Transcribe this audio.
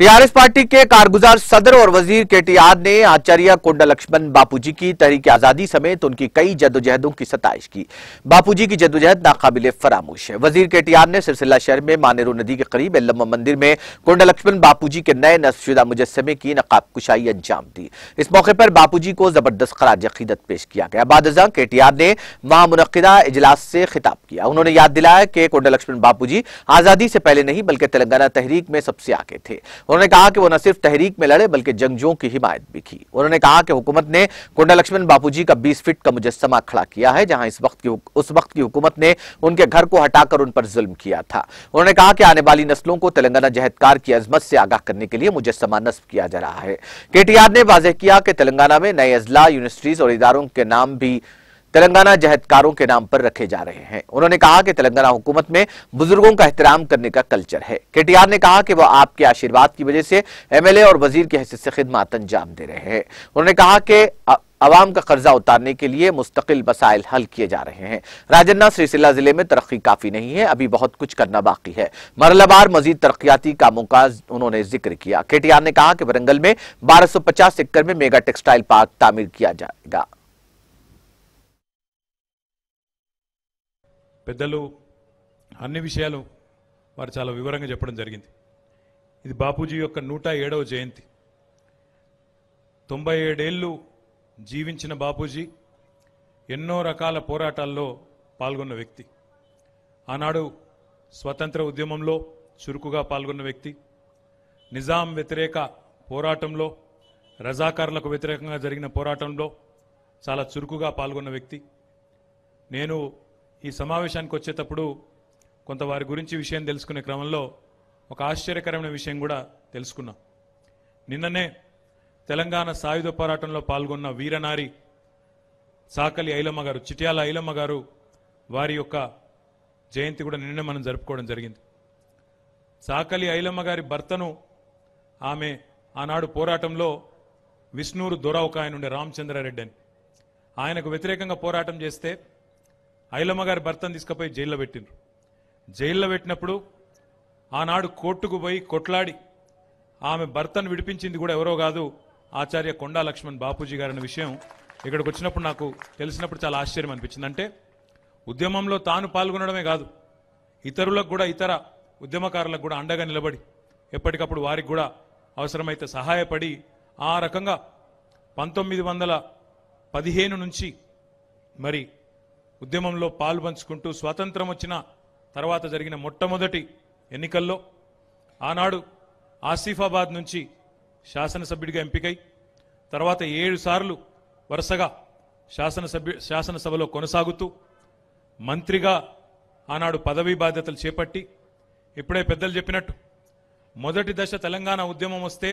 TRS party के कारगुजार सदर और वज़ीर केटीआर ने आचार्य कोंडा लक्ष्मण बापूजी की तहरीक आज़ादी समेत उनकी कई जदोजहदों की सताइश की। बापूजी की जदोजहद नाकाबिले फरामोश है। वज़ीर केटीआर ने सिलसिला शहर में मानेरू नदी के करीब एल्लम्मा मंदिर में कोंडा लक्ष्मण बापूजी के नए नस्बशुदा मुजस्मे की नकाब कुशाई अंजाम दी। इस मौके पर बापूजी को ज़बरदस्त खराज अकीदत पेश किया गया। बाद केटीआर ने वहाँ मुनदा इजलास से खिताब किया। उन्होंने याद दिलाया कि कोंडा लक्ष्मण बापूजी आज़ादी से पहले नहीं, बल्कि तेलंगाना तहरीक में सबसे आगे थे। उन्होंने कहा कि वो न सिर्फ़ तहरीक में लड़े, बल्कि जंगजुओं की हिमायत भी की। उन्होंने कहा कि हुकूमत ने कुंडा लक्ष्मण बापूजी का 20 फीट का मुजस्समा खड़ा किया है, जहाँ इस वक्त की उस वक्त की हुकूमत ने उनके घर को हटाकर उन पर जुल्म किया था। उन्होंने कहा कि आने वाली नस्लों को तेलंगाना जहदकार की अजमत से आगाह करने के लिए मुजस्मा नस्ब किया जा रहा है। केटीआर ने वाजह किया कि तेलंगाना में नए अजला, यूनिवर्सिटीज और इदारों के नाम भी तेलंगाना जहदकारों के नाम पर रखे जा रहे हैं। उन्होंने कहा कि तेलंगाना हुकूमत में बुज़ुर्गों का एहतराम करने का कल्चर है। केटीआर ने कहा कि वह आपके आशीर्वाद की वजह से एमएलए और वज़ीर की हैसियत से खिदमत अंजाम दे रहे हैं। उन्होंने कहा कि अवाम का कर्जा उतारने के लिए मुस्तकिल मसाइल हल किए जा रहे हैं। राजन्ना श्रीसिला ज़िले में तरक्की काफ़ी नहीं है, अभी बहुत कुछ करना बाकी है। मरलबार मजीद तरक्याती कामों का उन्होंने ज़िक्र किया। केटीआर ने कहा कि वरंगल में 1250 एकड़ में मेगा टेक्सटाइल पार्क तामीर किया जाएगा। పెద్దలు అన్ని విషయాలు వారు చాలా వివరంగా చెప్పడం జరిగింది. ఇది బాపూజీ యొక్క నూట ఏడవ జయంతి. తొంభై ఏడేళ్ళు జీవించిన బాపూజీ ఎన్నో రకాల పోరాటాల్లో పాల్గొన్న వ్యక్తి. ఆనాడు స్వతంత్ర ఉద్యమంలో చురుకుగా పాల్గొన్న వ్యక్తి. నిజాం వ్యతిరేక పోరాటంలో రజాకారులకు వ్యతిరేకంగా జరిగిన పోరాటంలో చాలా చురుకుగా పాల్గొన్న వ్యక్తి. నేను ఈ సమావేశానికి వచ్చేటప్పుడు కొంత వారి గురించి విషయం తెలుసుకునే క్రమంలో ఒక ఆశ్చర్యకరమైన విషయం కూడా తెలుసుకున్నాం. నిన్ననే తెలంగాణ సాయుధ పోరాటంలో పాల్గొన్న వీరనారి సాకలి ఐలమ్మ గారు చిట్యాల ఐలమ్మ గారు వారి యొక్క జయంతి కూడా నిన్న మనం జరుపుకోవడం జరిగింది. సాకలి ఐలమ్మ గారి భర్తను ఆమె ఆనాడు పోరాటంలో విష్ణూరు దొర ఒక ఆయన ఉండే రామచంద్రారెడ్డి అని. ఆయనకు వ్యతిరేకంగా పోరాటం చేస్తే ఐలమ్మ గారి భర్తను తీసుకుపోయి జైల్లో పెట్టిండ్రు. జైల్లో పెట్టినప్పుడు ఆనాడు కోర్టుకు పోయి కొట్లాడి ఆమె భర్తను విడిపించింది కూడా ఎవరో కాదు ఆచార్య కొండా లక్ష్మణ్ బాపూజీ గారన్న విషయం ఇక్కడికి వచ్చినప్పుడు నాకు తెలిసినప్పుడు చాలా ఆశ్చర్యం అనిపించింది. అంటే ఉద్యమంలో తాను పాల్గొనడమే కాదు ఇతరులకు కూడా ఇతర ఉద్యమకారులకు కూడా అండగా నిలబడి ఎప్పటికప్పుడు వారికి కూడా అవసరమైతే సహాయపడి ఆ రకంగా పంతొమ్మిది వందల పదిహేను నుంచి మరి ఉద్యమంలో పాల్పంచుకుంటూ స్వాతంత్రం వచ్చిన తర్వాత జరిగిన మొట్టమొదటి ఎన్నికల్లో ఆనాడు ఆసిఫాబాద్ నుంచి శాసనసభ్యుడిగా ఎంపికై తర్వాత ఏడు సార్లు వరుసగా శాసనసభ్యు శాసనసభలో కొనసాగుతూ మంత్రిగా ఆనాడు పదవీ బాధ్యతలు చేపట్టి ఇప్పుడే పెద్దలు చెప్పినట్టు మొదటి దశ తెలంగాణ ఉద్యమం వస్తే